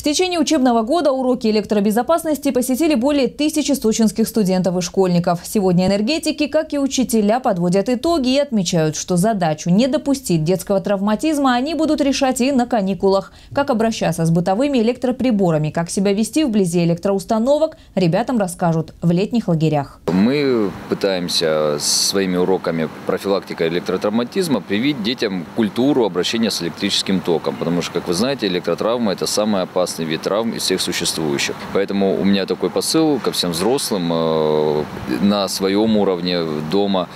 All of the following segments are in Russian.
В течение учебного года уроки электробезопасности посетили более тысячи сочинских студентов и школьников. Сегодня энергетики, как и учителя, подводят итоги и отмечают, что задачу не допустить детского травматизма они будут решать и на каникулах. Как обращаться с бытовыми электроприборами, как себя вести вблизи электроустановок, ребятам расскажут в летних лагерях. Мы пытаемся своими уроками профилактика электротравматизма привить детям культуру обращения с электрическим током. Потому что, как вы знаете, электротравма – это самая опасная опасный вид травм из всех существующих. Поэтому у меня такой посыл ко всем взрослым э, на своем уровне дома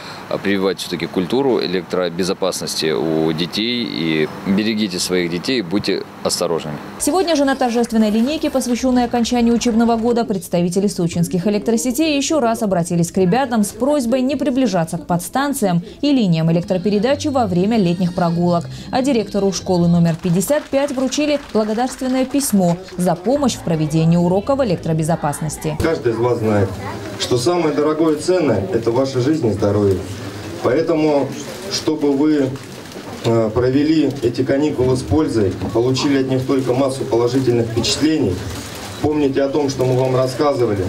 прививать все-таки культуру электробезопасности у детей. И берегите своих детей, будьте осторожными. Сегодня же на торжественной линейке, посвященной окончанию учебного года, представители сочинских электросетей еще раз обратились к ребятам с просьбой не приближаться к подстанциям и линиям электропередачи во время летних прогулок. А директору школы номер 55 вручили благодарственное письмо письмо за помощь в проведении уроков электробезопасности. Каждый из вас знает, что самое дорогое и ценное – это ваша жизнь и здоровье. Поэтому, чтобы вы э, провели эти каникулы с пользой, получили от них только массу положительных впечатлений, помните о том, что мы вам рассказывали,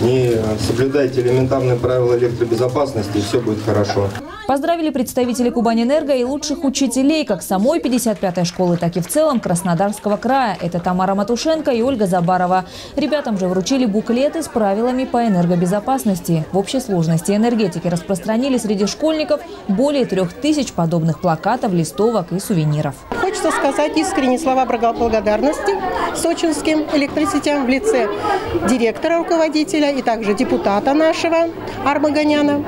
не соблюдайте элементарные правила электробезопасности, и все будет хорошо. Поздравили представители Кубань-Энерго и лучших учителей как самой 55-й школы, так и в целом Краснодарского края. Это Тамара Матушенко и Ольга Забарова. Ребятам же вручили буклеты с правилами по энергобезопасности. В общей сложности энергетики распространили среди школьников более трех тысяч подобных плакатов, листовок и сувениров. Хочется сказать искренние слова благодарности сочинским электросетям в лице директора, руководителя и также депутата нашего Армаганяна.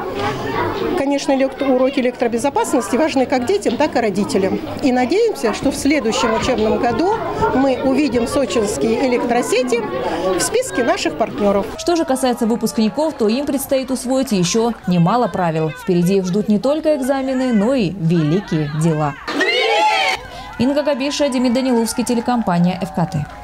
Конечно, уроки электробезопасности важны как детям, так и родителям. И надеемся, что в следующем учебном году мы увидим сочинские электросети в списке наших партнеров. Что же касается выпускников, то им предстоит усвоить еще немало правил. Впереди их ждут не только экзамены, но и великие дела. Инга Габиша, Демид Даниловский, телекомпания «ФКТ».